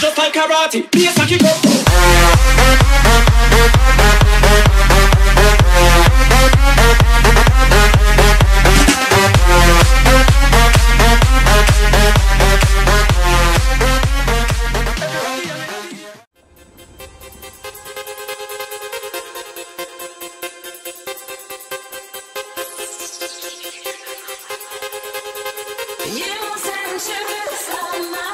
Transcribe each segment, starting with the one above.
Just like karate, be a sake You send shivers on my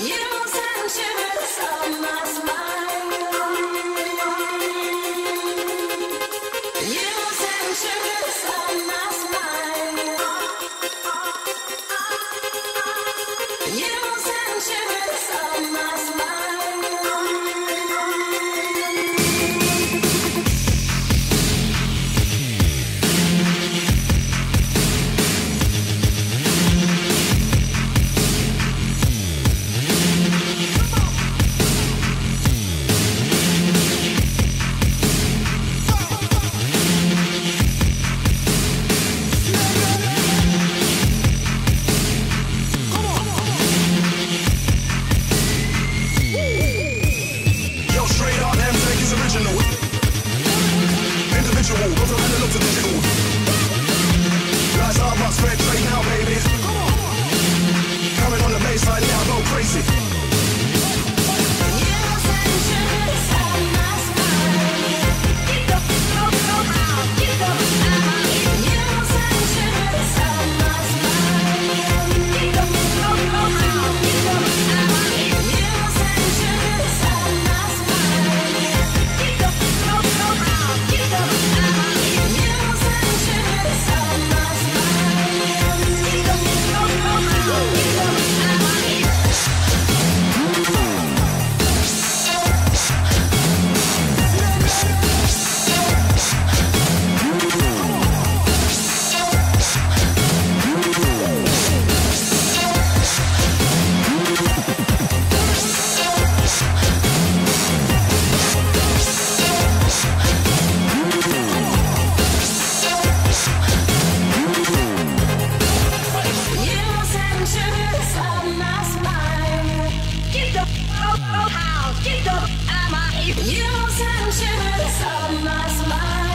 You don't touch it. 就和我高烧三天饿 You sunshine, sun my smile.